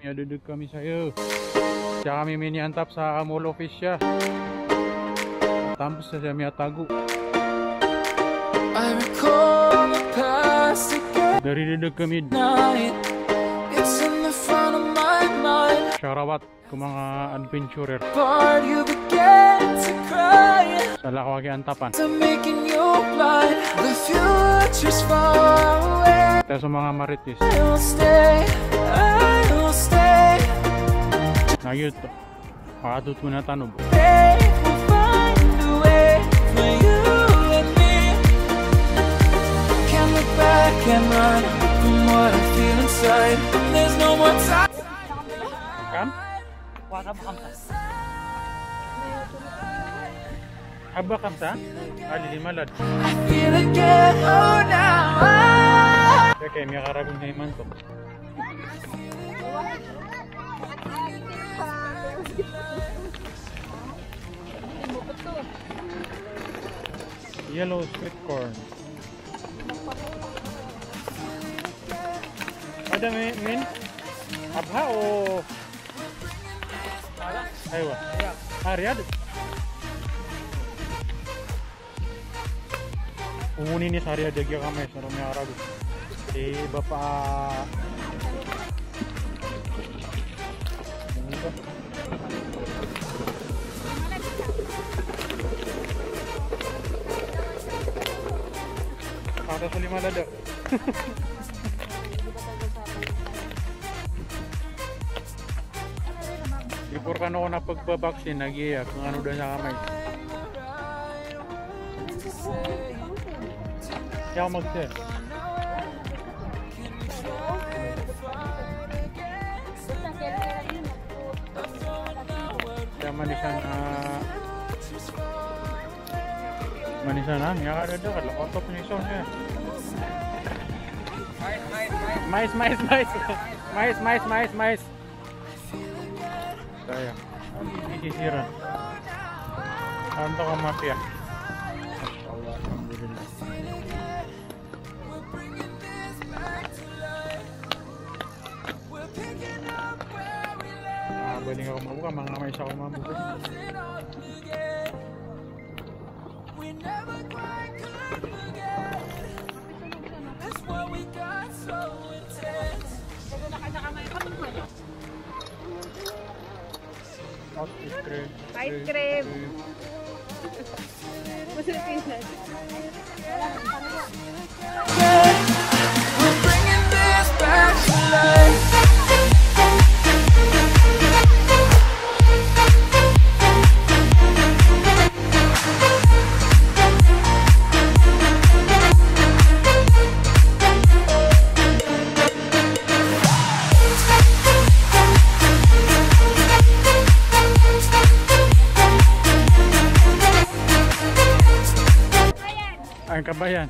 Ya duduk kami saya. Siya kami miniantap sa mall office siya. Tapos sa siya miya tago. I recall the past again kami. night. It's in the front of my mind. Mga adventurer. But you began to cry. Sa lakwagi antapan. I'm making you blind. The future's far away. Tayo sa mga maritis. Stay. I عجبت قعدت ونات عنه كم؟ واحد أبو خمسة حبة خمسة قال لي ملل لكن يا غرابي من Yellow sweet corn. Ada min? min? Abha o? Aywa. Ah, Riyad. Umuni ni Sarya Degya kami Romeo Arago. Si Bapak Ano ba? Para sa lima lada. Before ka na ako napagpabaksin, nag-iyak kung ano doon sa manisan na... Manisan na, nga ka dada ka, lakotop niya isang siya. Mais, mais, mais! Mais, mais, mais, mais! Kaya, isisiran. Kanto ka mafia. pwedeng ako mabuka, mga may siya ako mabuka. Ice cream. Ice cream. Masarap yun. Wala. Ay, kabayan.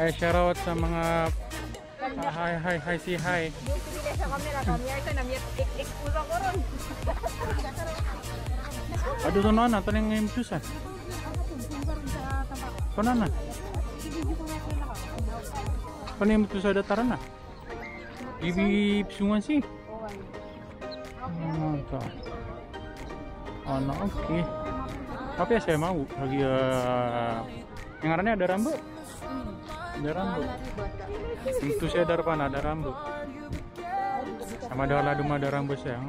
Ay, shoutout sa mga ah, hi, hi, hi, si hi. Aduh to na, taning ngayon juice Kona na? Kona yung to sa dataran na? Ibi pisungan si. Ano to? Ano, okay. Tapi ya saya mau lagi uh, yang ngarannya ada rambut. Ada rambut. Itu saya ada depan ada rambut. Sama ada ladu ada rambut saya.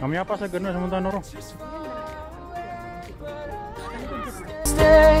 Kami apa saya gana sementara noro? Stay,